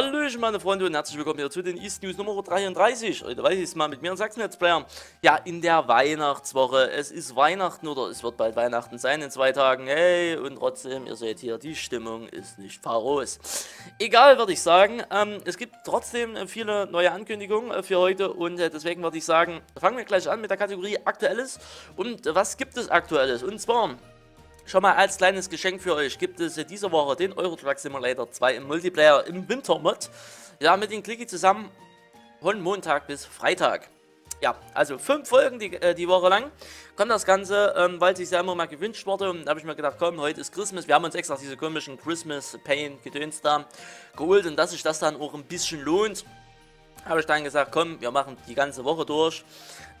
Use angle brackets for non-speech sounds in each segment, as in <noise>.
Hallöchen meine Freunde und herzlich willkommen hier zu den East News Nummer 33. Heute weiß ich es mal mit mir und Sachsen Let's Player. Ja, in der Weihnachtswoche. Es ist Weihnachten oder es wird bald Weihnachten sein in zwei Tagen. Hey, und trotzdem, ihr seht hier, die Stimmung ist nicht faraos. Egal, würde ich sagen. Ähm, es gibt trotzdem viele neue Ankündigungen äh, für heute und äh, deswegen würde ich sagen, fangen wir gleich an mit der Kategorie Aktuelles. Und was gibt es Aktuelles? Und zwar Schon mal als kleines Geschenk für euch gibt es diese Woche den Euro Truck Simulator 2 im Multiplayer im Wintermod. Ja, mit den Klicki zusammen von Montag bis Freitag. Ja, also fünf Folgen die, äh, die Woche lang kommt das Ganze, ähm, weil sich selber mal gewünscht wurde. Und da habe ich mir gedacht, komm, heute ist Christmas. Wir haben uns extra diese komischen Christmas Pain Gedöns da geholt und dass sich das dann auch ein bisschen lohnt habe ich dann gesagt, komm, wir machen die ganze Woche durch,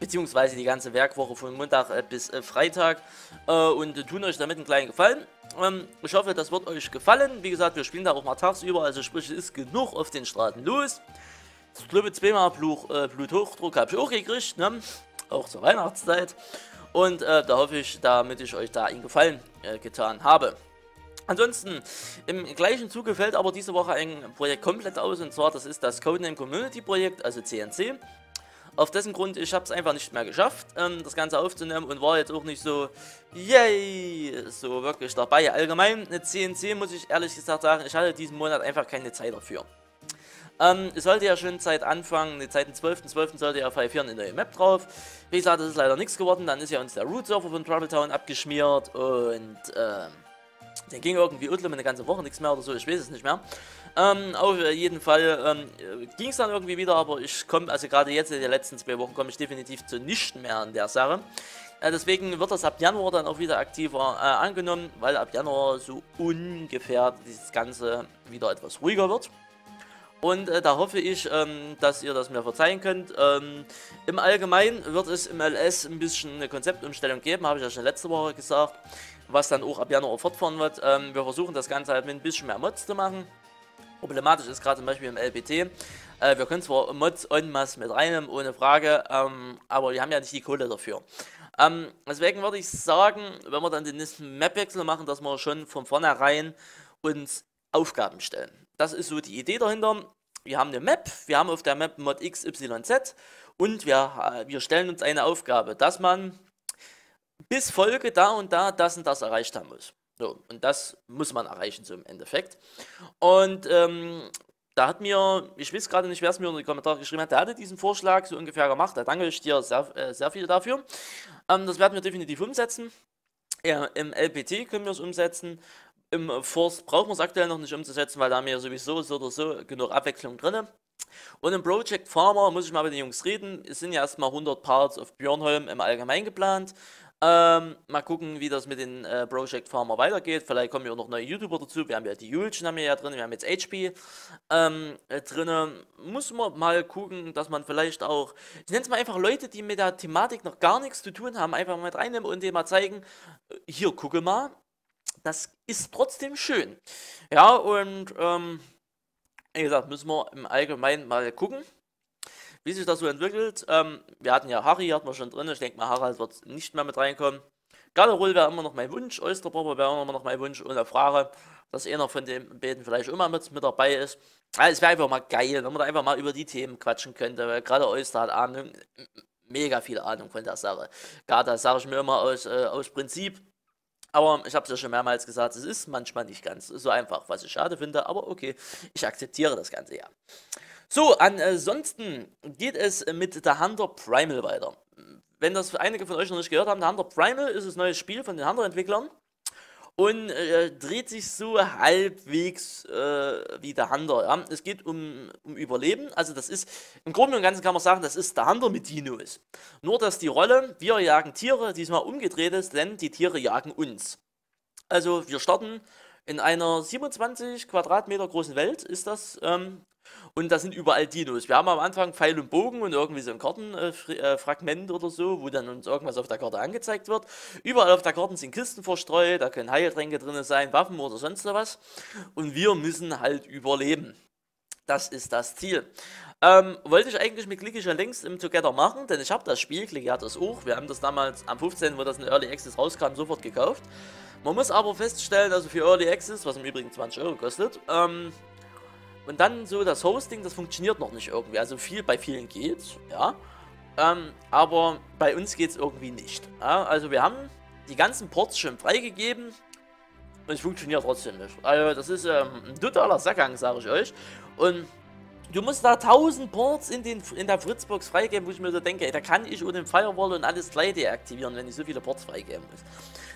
beziehungsweise die ganze Werkwoche von Montag äh, bis äh, Freitag äh, und tun euch damit einen kleinen Gefallen. Ähm, ich hoffe, das wird euch gefallen. Wie gesagt, wir spielen da auch mal tagsüber, also sprich, es ist genug auf den Straßen los. Ich glaube, zweimal Blut, äh, Bluthochdruck habe ich auch gekriegt, ne? auch zur Weihnachtszeit. Und äh, da hoffe ich, damit ich euch da einen Gefallen äh, getan habe. Ansonsten, im gleichen Zuge fällt aber diese Woche ein Projekt komplett aus und zwar das ist das Codename Community Projekt, also CNC. Auf dessen Grund, ich habe es einfach nicht mehr geschafft, ähm, das Ganze aufzunehmen und war jetzt auch nicht so, yay, so wirklich dabei. Allgemein, eine CNC muss ich ehrlich gesagt sagen, ich hatte diesen Monat einfach keine Zeit dafür. Ähm, es sollte ja schon seit Anfang, ne, seit dem 12.12. .12. sollte ja 5.4 eine neue Map drauf. Wie gesagt, das ist leider nichts geworden, dann ist ja uns der Root-Server von Trouble Town abgeschmiert und, ähm, der ging irgendwie unten eine ganze Woche nichts mehr oder so, ich weiß es nicht mehr. Ähm, auf jeden Fall ähm, ging es dann irgendwie wieder, aber ich komme, also gerade jetzt in den letzten zwei Wochen komme ich definitiv zu nichts mehr an der Sache. Äh, deswegen wird das ab Januar dann auch wieder aktiver äh, angenommen, weil ab Januar so ungefähr dieses Ganze wieder etwas ruhiger wird. Und äh, da hoffe ich, ähm, dass ihr das mir verzeihen könnt. Ähm, Im Allgemeinen wird es im LS ein bisschen eine Konzeptumstellung geben, habe ich ja schon letzte Woche gesagt was dann auch ab Januar fortfahren wird. Ähm, wir versuchen das Ganze halt mit ein bisschen mehr Mods zu machen. Problematisch ist gerade zum Beispiel im LPT. Äh, wir können zwar Mods en masse mit reinnehmen, ohne Frage, ähm, aber wir haben ja nicht die Kohle dafür. Ähm, deswegen würde ich sagen, wenn wir dann den nächsten Mapwechsel machen, dass wir schon von vornherein uns Aufgaben stellen. Das ist so die Idee dahinter. Wir haben eine Map, wir haben auf der Map Mod XYZ und wir, äh, wir stellen uns eine Aufgabe, dass man bis Folge da und da das und das erreicht haben muss. So, und das muss man erreichen, so im Endeffekt. Und ähm, da hat mir, ich weiß gerade nicht, wer es mir in die Kommentare geschrieben hat, der hatte diesen Vorschlag so ungefähr gemacht. Da danke ich dir sehr, äh, sehr viel dafür. Ähm, das werden wir definitiv umsetzen. Ja, Im LPT können wir es umsetzen. Im Force brauchen wir es aktuell noch nicht umzusetzen, weil da haben wir sowieso so oder so genug Abwechslung drin. Und im Project Farmer muss ich mal mit den Jungs reden. Es sind ja erstmal 100 Parts auf Björnholm im Allgemeinen geplant. Ähm, mal gucken, wie das mit den äh, Project Farmer weitergeht. Vielleicht kommen ja auch noch neue YouTuber dazu. Wir haben ja die Julchen haben wir ja drin, wir haben jetzt HP ähm, äh, drin. Muss man mal gucken, dass man vielleicht auch, ich nenne es mal einfach Leute, die mit der Thematik noch gar nichts zu tun haben, einfach mal mit reinnehmen und denen mal zeigen, äh, hier, gucke mal, das ist trotzdem schön. Ja, und ähm, wie gesagt, müssen wir im Allgemeinen mal gucken wie sich das so entwickelt. Ähm, wir hatten ja Harry, hatten wir schon drin. Ich denke mal, Harald wird nicht mehr mit reinkommen. Garderol wäre immer noch mein Wunsch. Oysterbomber wäre immer noch mein Wunsch. Der Frage, dass einer von den beiden vielleicht immer mit, mit dabei ist. Es wäre einfach mal geil, wenn man da einfach mal über die Themen quatschen könnte. Weil gerade Oyster hat Ahnung, mega viel Ahnung von der Sache. Gerade das sage ich mir immer aus, äh, aus Prinzip. Aber ich habe es ja schon mehrmals gesagt, es ist manchmal nicht ganz so einfach, was ich schade finde. Aber okay, ich akzeptiere das Ganze ja. So, ansonsten geht es mit der Hunter Primal weiter. Wenn das einige von euch noch nicht gehört haben, der Hunter Primal ist das neue Spiel von den Hunter-Entwicklern und äh, dreht sich so halbwegs äh, wie der Hunter. Ja? Es geht um, um Überleben, also das ist, im Grunde und Ganzen kann man sagen, das ist der Hunter mit Dinos. Nur, dass die Rolle, wir jagen Tiere, diesmal umgedreht ist, denn die Tiere jagen uns. Also wir starten in einer 27 Quadratmeter großen Welt, ist das ähm, und da sind überall Dinos. Wir haben am Anfang Pfeil und Bogen und irgendwie so ein Kartenfragment äh, oder so, wo dann uns irgendwas auf der Karte angezeigt wird. Überall auf der Karte sind Kisten verstreut, da können Heiltränke drin sein, Waffen oder sonst was. Und wir müssen halt überleben. Das ist das Ziel. Ähm, wollte ich eigentlich mit Clicky schon längst im Together machen, denn ich habe das Spiel, Clicky hat das auch. Wir haben das damals am 15., wo das in Early Access rauskam, sofort gekauft. Man muss aber feststellen, also für Early Access, was im Übrigen 20 Euro kostet, ähm, und dann so das Hosting, das funktioniert noch nicht irgendwie. Also viel bei vielen geht's, ja. Ähm, aber bei uns geht es irgendwie nicht. Ja? Also wir haben die ganzen Ports schon freigegeben und es funktioniert trotzdem nicht. Also das ist ähm, ein totaler Sackgang, sage ich euch. Und Du musst da 1000 Ports in, den, in der Fritzbox freigeben, wo ich mir so denke, ey, da kann ich ohne Firewall und alles gleich deaktivieren, wenn ich so viele Ports freigeben muss.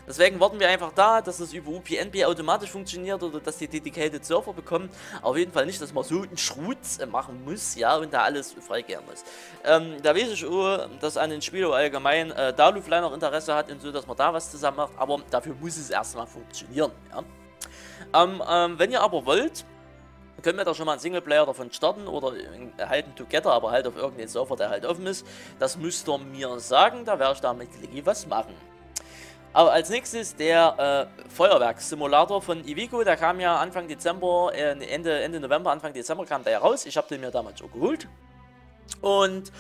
Deswegen warten wir einfach da, dass das über UPnB automatisch funktioniert oder dass die Dedicated Server bekommen. Auf jeden Fall nicht, dass man so einen Schrutz machen muss, ja, und da alles freigeben muss. Ähm, da weiß ich auch, dass an den Spielen allgemein äh, Dalu vielleicht noch Interesse hat und so, dass man da was zusammen macht, aber dafür muss es erstmal funktionieren, ja. Ähm, ähm, wenn ihr aber wollt, können wir da schon mal einen Singleplayer davon starten oder halten Together, aber halt auf irgendeinen Server, der halt offen ist. Das müsst ihr mir sagen, da werde ich da mit Clicky was machen. Aber als nächstes der äh, Feuerwerkssimulator von Ivico, der kam ja Anfang Dezember, äh, Ende, Ende November, Anfang Dezember kam der ja raus. Ich habe den mir damals auch geholt. Und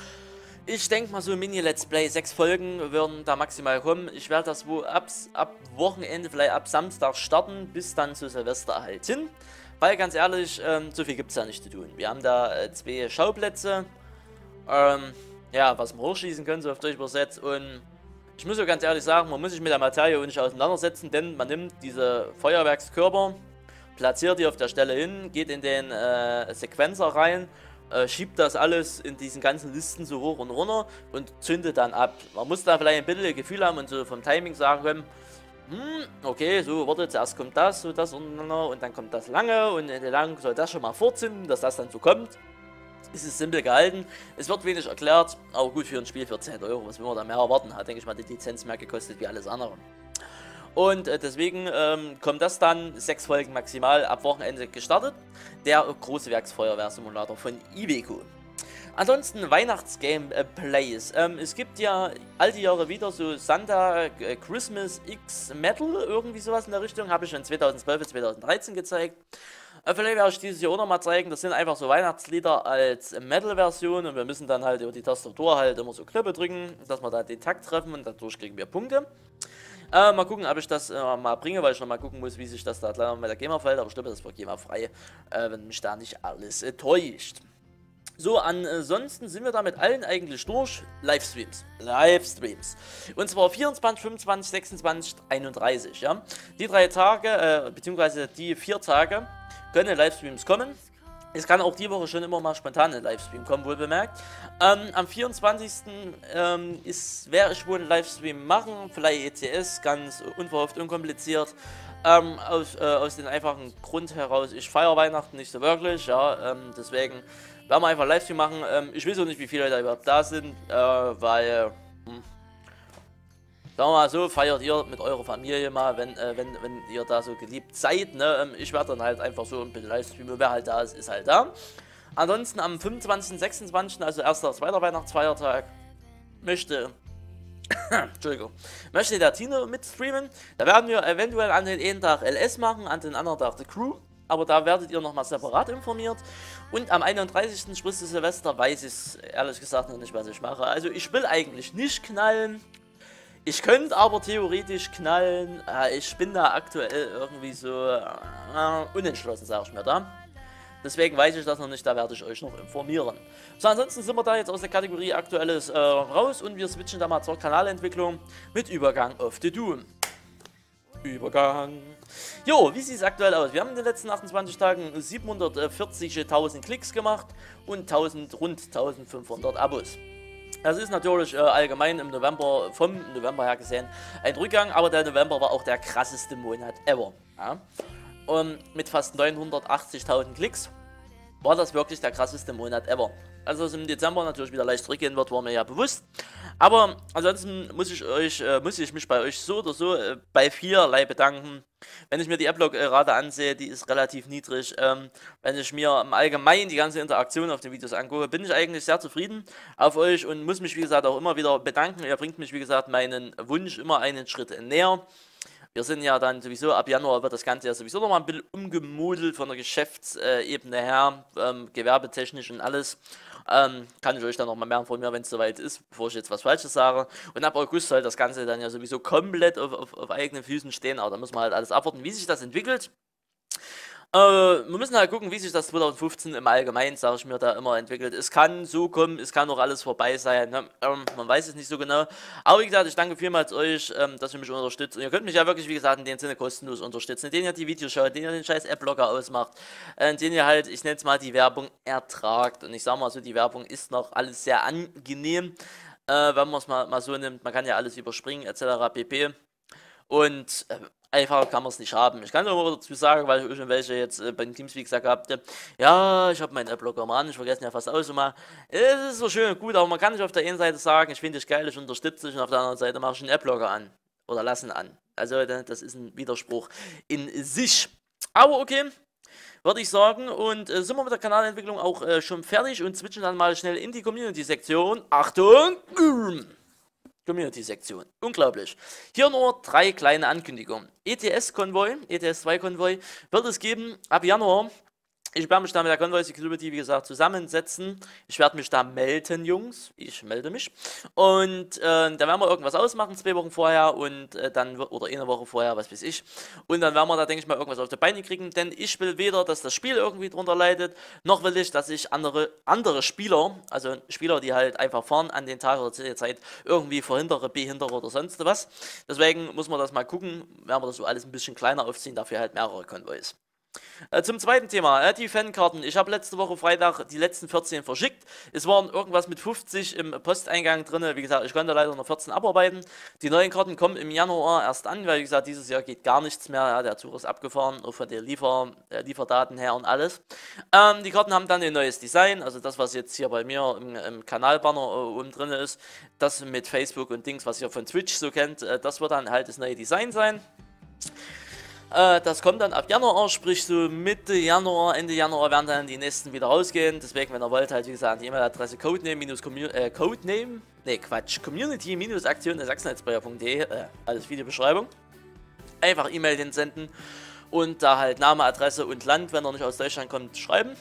ich denke mal so Mini-Let's Play, sechs Folgen würden da maximal kommen. Ich werde das wo ab, ab Wochenende, vielleicht ab Samstag starten, bis dann zu Silvester halt hin. Weil ganz ehrlich, ähm, so viel gibt es da nicht zu tun. Wir haben da äh, zwei Schauplätze, ähm, ja, was wir hochschießen können, so auf Deutsch übersetzt. Und ich muss so ganz ehrlich sagen, man muss sich mit der Materie nicht auseinandersetzen, denn man nimmt diese Feuerwerkskörper, platziert die auf der Stelle hin, geht in den äh, Sequenzer rein, äh, schiebt das alles in diesen ganzen Listen so hoch und runter und zündet dann ab. Man muss da vielleicht ein bisschen Gefühl haben und so vom Timing sagen können, hm, okay, so, warte, zuerst kommt das, so das untereinander und dann kommt das lange und in der lang soll das schon mal vorzünden, dass das dann so kommt. Es ist simpel gehalten, es wird wenig erklärt, aber gut für ein Spiel für 10 Euro, was will man da mehr erwarten, hat denke ich mal die Lizenz mehr gekostet wie alles andere. Und äh, deswegen ähm, kommt das dann sechs Folgen maximal ab Wochenende gestartet. Der große Werksfeuerwehr-Simulator von Iveco. Ansonsten Weihnachtsgameplays. Äh, ähm, es gibt ja all die Jahre wieder so Santa äh, Christmas X Metal, irgendwie sowas in der Richtung. Habe ich schon 2012, 2013 gezeigt. Äh, vielleicht werde ich dieses Jahr auch nochmal zeigen. Das sind einfach so Weihnachtslieder als Metal-Version und wir müssen dann halt über die Tastatur halt immer so Knöpfe drücken, dass wir da den Takt treffen und dadurch kriegen wir Punkte. Äh, mal gucken, ob ich das äh, mal bringe, weil ich noch mal gucken muss, wie sich das da leider mit der GEMA fällt. Aber ich glaube, das war GEMA-frei, äh, wenn mich da nicht alles täuscht. So, ansonsten sind wir damit allen eigentlich durch. Livestreams. Livestreams. Und zwar 24, 25, 26, 31, ja. Die drei Tage, äh, beziehungsweise die vier Tage können Livestreams kommen. Es kann auch die Woche schon immer mal spontan ein Livestream kommen, wohl bemerkt. Ähm, am 24. Ähm, werde ich wohl einen Livestream machen, vielleicht ECS, ganz unverhofft, unkompliziert. Ähm, aus, äh, aus dem einfachen Grund heraus, ich feiere Weihnachten nicht so wirklich, ja, ähm, deswegen werden wir einfach Livestream machen. Ähm, ich weiß auch nicht, wie viele da überhaupt da sind, äh, weil, hm, sagen wir mal so, feiert ihr mit eurer Familie mal, wenn, äh, wenn, wenn ihr da so geliebt seid. Ne? Ähm, ich werde dann halt einfach so ein bisschen Livestreamen, wer halt da ist, ist halt da. Ansonsten am 25. 26., also erster, zweiter Weihnachtsfeiertag, möchte <coughs> Entschuldigung. Möchte der Tino mitstreamen? Da werden wir eventuell an den einen Tag LS machen, an den anderen Tag The Crew aber da werdet ihr nochmal separat informiert. Und am 31. sprich Silvester weiß ich ehrlich gesagt noch nicht, was ich mache. Also ich will eigentlich nicht knallen. Ich könnte aber theoretisch knallen. Äh, ich bin da aktuell irgendwie so äh, unentschlossen, sage ich mir da. Deswegen weiß ich das noch nicht, da werde ich euch noch informieren. So, ansonsten sind wir da jetzt aus der Kategorie Aktuelles äh, raus und wir switchen da mal zur Kanalentwicklung mit Übergang auf The Doom. Übergang. Jo, wie sieht es aktuell aus? Wir haben in den letzten 28 Tagen 740.000 Klicks gemacht und 1000, rund 1500 Abos. Das ist natürlich äh, allgemein im November, vom November her gesehen, ein Rückgang, aber der November war auch der krasseste Monat ever. Ja? Und mit fast 980.000 Klicks war das wirklich der krasseste Monat ever. Also, es im Dezember natürlich wieder leicht zurückgehen wird, war mir ja bewusst. Aber ansonsten muss ich euch, äh, muss ich mich bei euch so oder so äh, bei vierlei bedanken. Wenn ich mir die Adblock-Rate ansehe, die ist relativ niedrig. Ähm, wenn ich mir im Allgemeinen die ganze Interaktion auf den Videos angucke, bin ich eigentlich sehr zufrieden auf euch und muss mich, wie gesagt, auch immer wieder bedanken. Ihr bringt mich, wie gesagt, meinen Wunsch immer einen Schritt näher. Wir sind ja dann sowieso, ab Januar wird das Ganze ja sowieso nochmal ein bisschen umgemodelt von der Geschäftsebene her, ähm, gewerbetechnisch und alles. Ähm, kann ich euch dann nochmal mehr informieren, wenn es soweit ist, bevor ich jetzt was Falsches sage. Und ab August soll das Ganze dann ja sowieso komplett auf, auf, auf eigenen Füßen stehen, aber da muss man halt alles abwarten, wie sich das entwickelt. Äh, wir müssen halt gucken, wie sich das 2015 im Allgemeinen, sage ich mir, da immer entwickelt. Es kann so kommen, es kann auch alles vorbei sein. Ne? Ähm, man weiß es nicht so genau. Aber wie gesagt, ich danke vielmals euch, ähm, dass ihr mich unterstützt. Und ihr könnt mich ja wirklich, wie gesagt, in dem Sinne kostenlos unterstützen, indem ihr die Videos schaut, indem ihr den scheiß App-Blogger ausmacht, äh, indem ihr halt, ich nenne es mal, die Werbung ertragt. Und ich sage mal so, die Werbung ist noch alles sehr angenehm, äh, wenn man es mal, mal so nimmt. Man kann ja alles überspringen, etc. pp. Und äh, Einfacher kann man es nicht haben. Ich kann nur dazu sagen, weil ich schon welche jetzt äh, bei den Teamspeak gesagt habe, ja, ich habe meinen Adblocker mal an, ich vergesse ja fast aus immer. Es ist so schön und gut, aber man kann nicht auf der einen Seite sagen, ich finde dich geil, ich unterstütze dich und auf der anderen Seite mache ich einen Adblocker an. Oder lassen an. Also das ist ein Widerspruch in sich. Aber okay, würde ich sagen. Und äh, sind wir mit der Kanalentwicklung auch äh, schon fertig und switchen dann mal schnell in die Community-Sektion. Achtung! Community-Sektion. Unglaublich. Hier nur drei kleine Ankündigungen. ETS-Konvoi, ETS-2-Konvoi wird es geben ab Januar ich werde mich da mit der Convoy Security, wie gesagt, zusammensetzen. Ich werde mich da melden, Jungs. Ich melde mich. Und äh, dann werden wir irgendwas ausmachen, zwei Wochen vorher und äh, dann, oder eine Woche vorher, was weiß ich. Und dann werden wir da, denke ich mal, irgendwas auf die Beine kriegen, denn ich will weder, dass das Spiel irgendwie drunter leidet, noch will ich, dass ich andere, andere Spieler, also Spieler, die halt einfach fahren an den Tag oder zu der Zeit, irgendwie verhindere, behindere oder sonst was. Deswegen muss man das mal gucken, werden wir das so alles ein bisschen kleiner aufziehen, dafür halt mehrere Konvois. Äh, zum zweiten Thema, äh, die Fankarten. Ich habe letzte Woche Freitag die letzten 14 verschickt. Es waren irgendwas mit 50 im Posteingang drin. Wie gesagt, ich konnte leider noch 14 abarbeiten. Die neuen Karten kommen im Januar erst an, weil wie gesagt, dieses Jahr geht gar nichts mehr. Ja, der Zug ist abgefahren, auch von den Liefer, äh, Lieferdaten her und alles. Ähm, die Karten haben dann ein neues Design, also das, was jetzt hier bei mir im, im Kanalbanner äh, oben drin ist. Das mit Facebook und Dings, was ihr von Twitch so kennt, äh, das wird dann halt das neue Design sein. Äh, das kommt dann ab Januar, sprich so Mitte Januar, Ende Januar werden dann die nächsten wieder rausgehen. Deswegen, wenn ihr wollt, halt wie gesagt, die E-Mail-Adresse codename-codename, äh, codename, Quatsch, community-aktion äh, alles Videobeschreibung. Einfach E-Mail den senden und da halt Name, Adresse und Land, wenn er nicht aus Deutschland kommt, schreiben.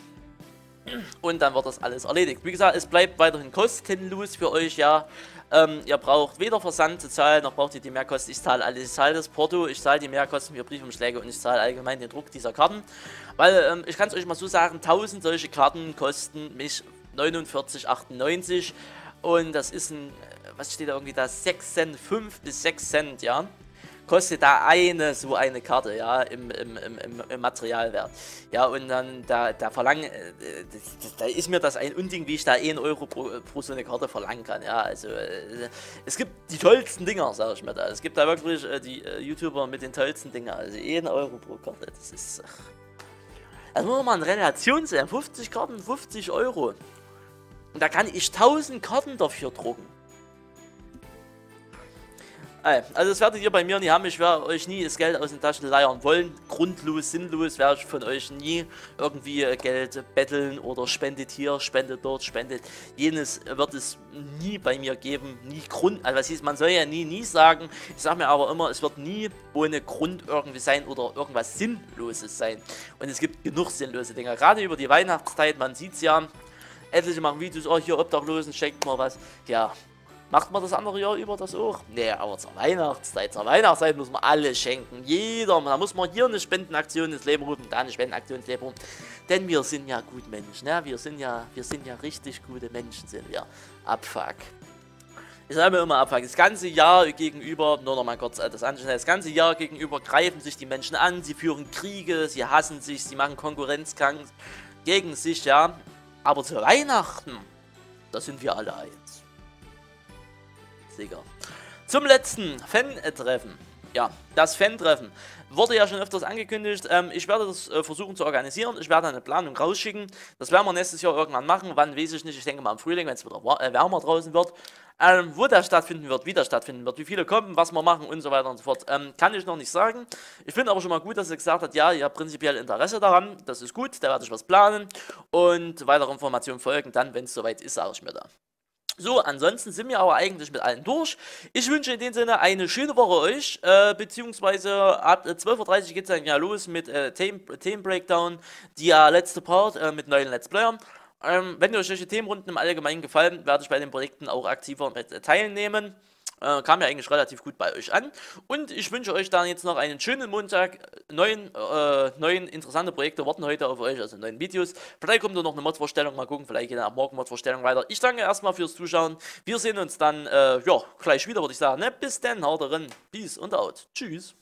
Und dann wird das alles erledigt. Wie gesagt, es bleibt weiterhin kostenlos für euch, ja. Ähm, ihr braucht weder Versand zu zahlen, noch braucht ihr die Mehrkosten. Ich zahle alles. Ich zahle das Porto, ich zahle die Mehrkosten für Briefumschläge und ich zahle allgemein den Druck dieser Karten. Weil, ähm, ich kann es euch mal so sagen, 1000 solche Karten kosten mich 49,98 und das ist ein, was steht da irgendwie da, 6 Cent, 5 bis 6 Cent, ja kostet da eine so eine Karte, ja, im, im, im, im Materialwert. Ja, und dann da, da verlangen, äh, da ist mir das ein Unding, wie ich da 1 Euro pro, pro so eine Karte verlangen kann, ja, also äh, es gibt die tollsten Dinger, sage ich mir da. Es gibt da wirklich äh, die YouTuber mit den tollsten Dinger, also 1 Euro pro Karte, das ist, also muss man mal in Relation sehen, 50 Karten, 50 Euro. Und da kann ich 1000 Karten dafür drucken. Also das werdet ihr bei mir nie haben. Ich werde euch nie das Geld aus den Taschen leiern wollen. Grundlos, sinnlos werde ich von euch nie irgendwie Geld betteln oder spendet hier, spendet dort, spendet jenes wird es nie bei mir geben. Nie Grund, also was hieß, man soll ja nie, nie sagen. Ich sage mir aber immer, es wird nie ohne Grund irgendwie sein oder irgendwas Sinnloses sein. Und es gibt genug sinnlose Dinge. Gerade über die Weihnachtszeit, man sieht es ja. Etliche machen Videos, oh hier Obdachlosen, schenkt mal was. Ja, Macht man das andere Jahr über das auch? Nee, aber zur Weihnachtszeit, zur Weihnachtszeit muss man alles schenken. Jeder, da muss man hier eine Spendenaktion ins Leben rufen, da eine Spendenaktion ins Leben rufen. Denn wir sind ja gut Menschen, ne? Wir sind ja, wir sind ja richtig gute Menschen, sind wir. Abfuck. Ich sage mir immer Abfuck. Das ganze Jahr gegenüber, nur noch mal kurz das anschauen, das ganze Jahr gegenüber greifen sich die Menschen an, sie führen Kriege, sie hassen sich, sie machen Konkurrenzkampf gegen sich, ja. Aber zu Weihnachten, da sind wir alle eins. Digga. Zum letzten Fan-Treffen. Ja, das Fan-Treffen wurde ja schon öfters angekündigt. Ähm, ich werde das äh, versuchen zu organisieren. Ich werde eine Planung rausschicken. Das werden wir nächstes Jahr irgendwann machen. Wann weiß ich nicht. Ich denke mal im Frühling, wenn es wieder äh, wärmer draußen wird. Ähm, wo das stattfinden wird, wie das stattfinden wird, wie viele kommen, was wir machen und so weiter und so fort, ähm, kann ich noch nicht sagen. Ich finde aber schon mal gut, dass er gesagt hat, ja, ihr habt prinzipiell Interesse daran. Das ist gut, da werde ich was planen. Und weitere Informationen folgen dann, wenn es soweit ist, sage ich mir da. So, ansonsten sind wir aber eigentlich mit allen durch. Ich wünsche in dem Sinne eine schöne Woche euch, äh, beziehungsweise ab 12.30 Uhr geht es dann ja los mit äh, Themen, Themen Breakdown, der letzte Part äh, mit neuen Let's Playern. Ähm, wenn euch solche Themenrunden im Allgemeinen gefallen, werde ich bei den Projekten auch aktiver äh, teilnehmen. Äh, kam ja eigentlich relativ gut bei euch an. Und ich wünsche euch dann jetzt noch einen schönen Montag. Neun, äh, neun interessante Projekte warten heute auf euch, also neun Videos. Vielleicht kommt noch eine Mod-Vorstellung, mal gucken, vielleicht geht ab morgen Mod-Vorstellung weiter. Ich danke erstmal fürs Zuschauen. Wir sehen uns dann, äh, ja, gleich wieder, würde ich sagen. Ne? Bis dann, haut rein. Peace und out. Tschüss.